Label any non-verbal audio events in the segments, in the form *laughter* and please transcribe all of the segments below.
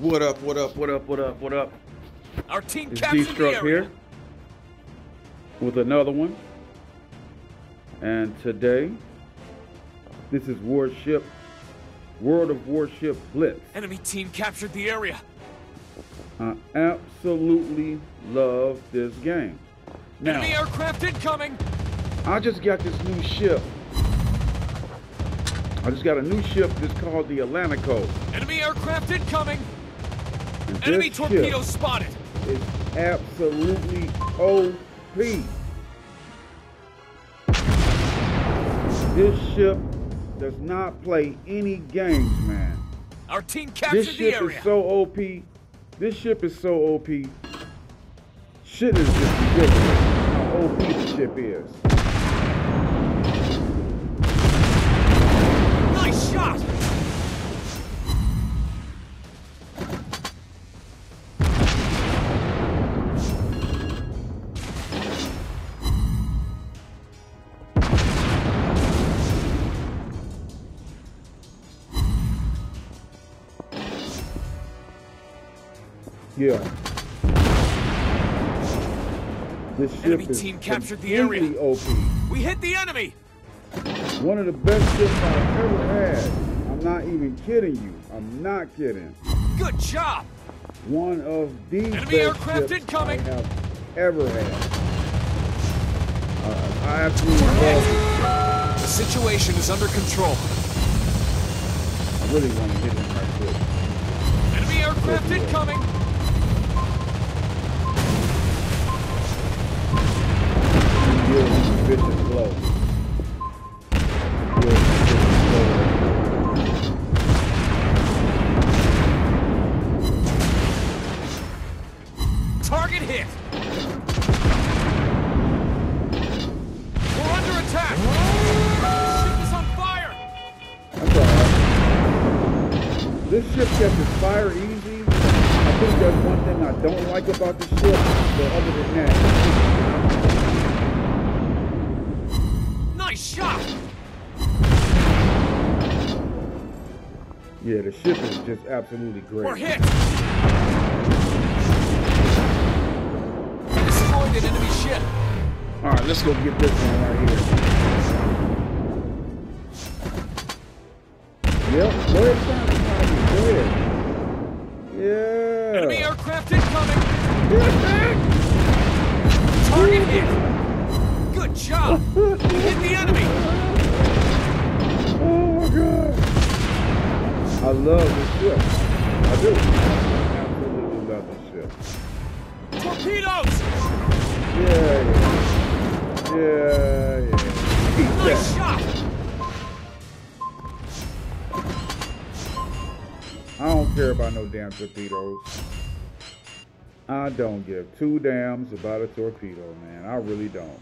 What up, what up, what up, what up, what up? Our team It's captured the area. here with another one. And today, this is Warship, World of Warship Blitz. Enemy team captured the area. I absolutely love this game. Enemy aircraft incoming. I just got this new ship. I just got a new ship that's called the Atlantico. Enemy aircraft incoming. Enemy this torpedoes spotted. It's absolutely OP. This ship does not play any games, man. Our team This captured the ship area. is so OP. This ship is so OP. Shit is just ridiculous how OP the ship is. Yeah. This ship Enemy is team captured the area. OP. We hit the enemy. One of the best ships I've ever had. I'm not even kidding you. I'm not kidding. Good job. One of the Enemy best aircraft ships incoming. I have ever had. Uh, I absolutely love The situation is under control. I really want to hit him right quick. Enemy aircraft incoming. Target hit. We're under attack. Ship is on fire. This ship its fire easy. I think that's one thing I don't like about the ship. But other than that, yeah, the ship is just absolutely great. We're hit. Destroyed an enemy ship. All right, let's go get this one right here. Yep, go ahead, Go ahead. Yeah. Enemy aircraft incoming. Yeah. Target hit. Good job. *laughs* Hit the enemy. Oh my god. I love this ship. I do. Absolutely love this ship. Torpedoes. Yeah, yeah. Yeah, yeah. Nice shot. I don't care about no damn torpedoes. I don't give two damns about a torpedo, man. I really don't.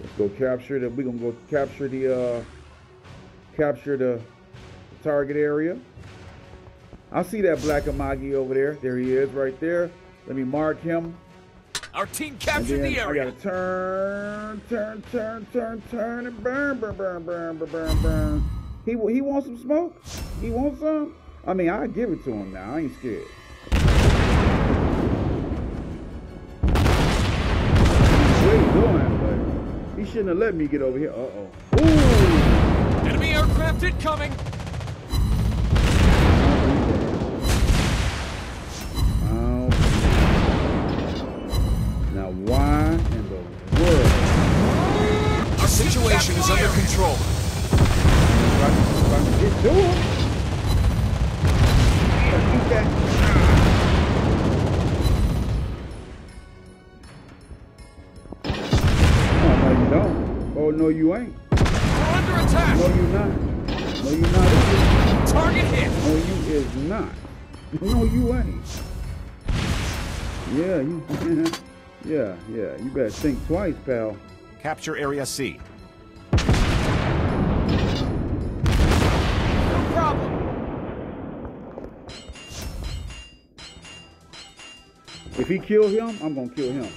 Let's go capture the. We gonna go capture the. uh Capture the target area. I see that black Amagi over there. There he is, right there. Let me mark him. Our team captured the I area. gotta turn, turn, turn, turn, turn, and burn, burn, burn, burn, burn, burn, burn. He he wants some smoke. He wants some. I mean, I give it to him now. I ain't scared. What he doing? But he shouldn't have let me get over here. Uh oh. Ooh. Enemy aircraft incoming. Situation is under control. If I can, if I can get to him. Keep that. Oh, no, you don't. Oh, no, you ain't. We're under attack. No, you not. No, you not. Target hit. No, you is not. No, you ain't. Yeah, you. *laughs* yeah, yeah. You better think twice, pal. Capture Area C. If he kill him, I'm gonna kill him.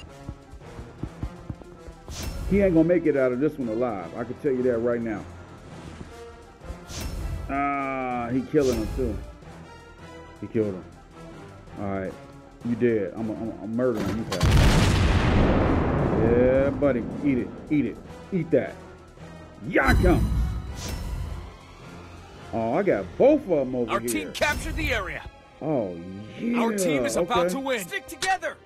He ain't gonna make it out of this one alive. I can tell you that right now. Ah, he killing him too. He killed him. All right, you dead. I'm, I'm, I'm murdering you, pal. Yeah, buddy, eat it, eat it, eat that. Come. Oh, I got both of them over Our here. Our team captured the area. Oh yeah. Our team is about to win. Stick together.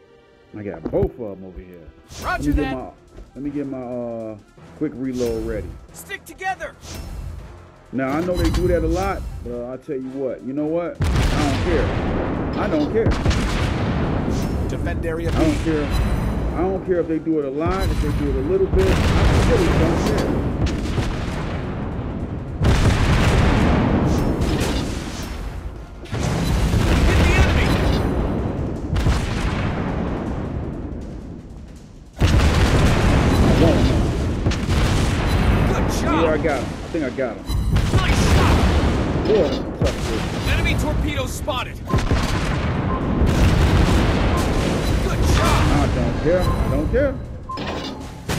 I got both of them over here. Let Roger me get that. my let me get my uh quick reload ready. Stick together. Now I know they do that a lot, but uh, I tell you what, you know what? I don't care. I don't care. Defend Area I don't care. I don't care if they do it a lot, if they do it a little bit. I really don't care. That's a tough dude. Enemy torpedo spotted. Good job. I don't care. I don't care.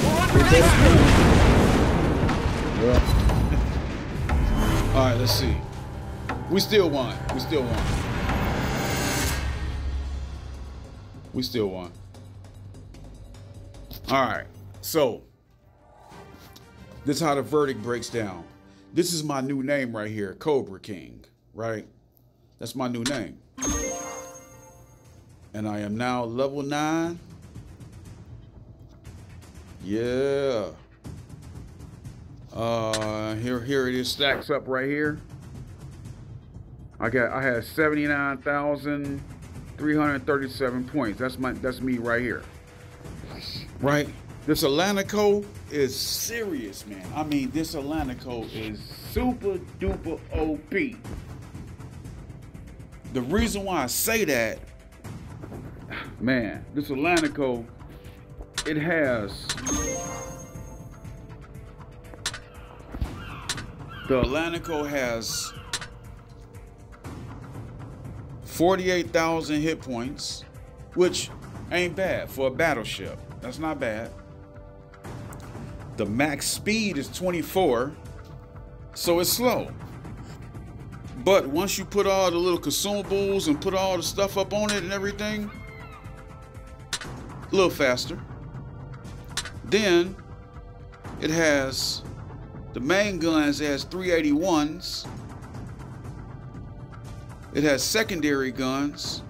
We're under attack. All right, let's see. We still won. We still won. We still won. All right. So, this is how the verdict breaks down. This is my new name right here, Cobra King, right? That's my new name. And I am now level 9. Yeah. Uh, here, here it is, stacks up right here. I got, I had seventy-nine thousand three hundred thirty-seven points. That's my, that's me right here. Right. This Atlantico is serious, man. I mean, this Atlantico is super duper OP. The reason why I say that, man, this Atlantico, it has The Atlantico has 48,000 hit points, which ain't bad for a battleship. That's not bad. The max speed is 24, so it's slow. But once you put all the little consumables and put all the stuff up on it and everything, a little faster. Then it has the main guns it has 381s. It has secondary guns.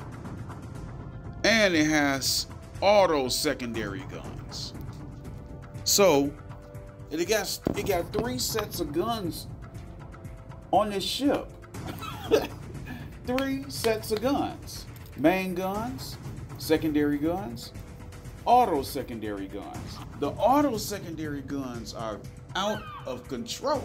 And it has auto secondary guns. So it got it got three sets of guns on this ship. *laughs* three sets of guns. Main guns, secondary guns, auto secondary guns. The auto secondary guns are out of control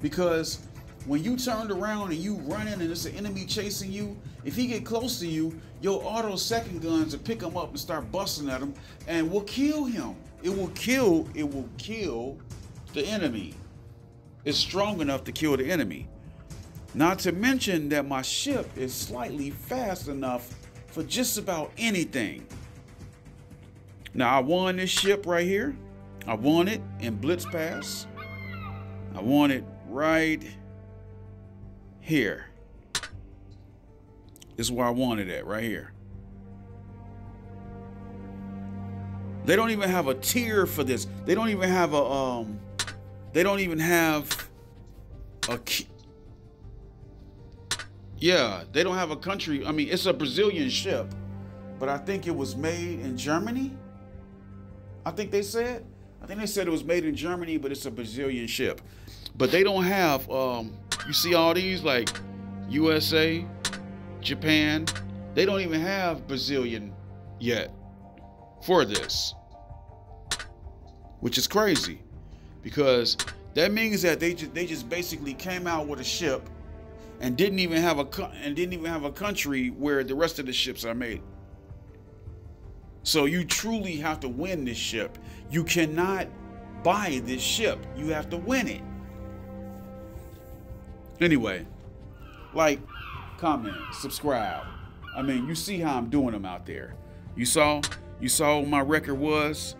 because when you turned around and you running and it's an enemy chasing you, if he get close to you, your auto second guns will pick him up and start busting at him and will kill him. It will kill. It will kill the enemy. It's strong enough to kill the enemy. Not to mention that my ship is slightly fast enough for just about anything. Now I won this ship right here. I won it in Blitz Pass. I won it right here. This is where I wanted it, right here. They don't even have a tier for this. They don't even have a um they don't even have a ki- Yeah, they don't have a country. I mean, it's a Brazilian ship, but I think it was made in Germany. I think they said. I think they said it was made in Germany, but it's a Brazilian ship. But they don't have um you see all these like USA, Japan, they don't even have Brazilian yet for this. Which is crazy because that means that they just they just basically came out with a ship and didn't even have a and didn't even have a country where the rest of the ships are made. So you truly have to win this ship. You cannot buy this ship. You have to win it. Anyway, like, comment, subscribe. I mean, you see how I'm doing them out there. You saw, you saw what my record was.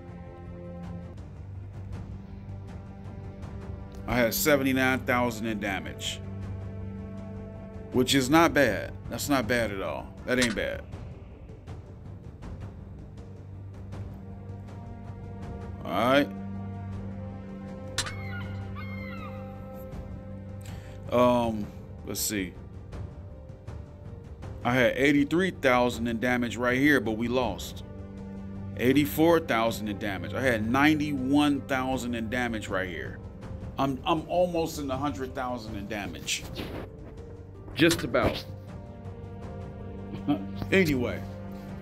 I had 79,000 in damage. which is not bad. That's not bad at all. That ain't bad. All right. Um, let's see. I had 83,000 in damage right here, but we lost. 84,000 in damage. I had 91,000 in damage right here. I'm I'm almost in the 100,000 in damage. Just about. *laughs* anyway,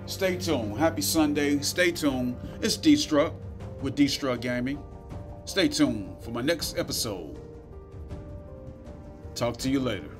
stay tuned. Happy Sunday. Stay tuned. It's Destruct with Destruct Gaming. Stay tuned for my next episode. Talk to you later.